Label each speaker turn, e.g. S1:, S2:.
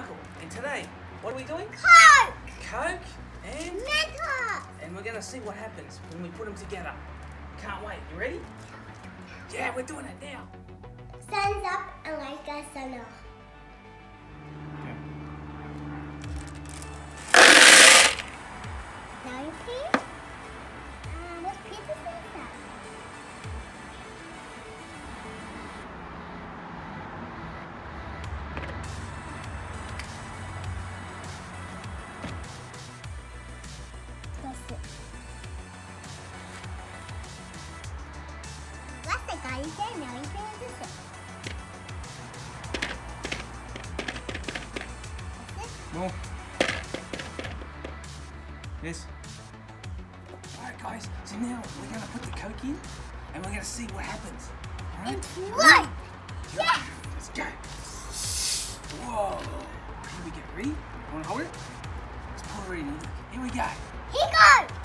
S1: Michael, and today, what are we doing?
S2: Coke!
S1: Coke and
S2: Mentos!
S1: and we're gonna see what happens when we put them together. Can't wait. You ready? Yeah, we're doing it now.
S2: Thumbs up and like us and off. Last I got you there, now you can do it. That's it.
S1: More. Yes. Alright guys, so now we're gonna put the Coke in and we're gonna see what happens. Alright?
S2: It's right! Yes!
S1: Let's go. Whoa. Here we go. Ready? Wanna hold it? Let's pour it in. Here we go.
S2: He goes!